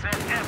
Set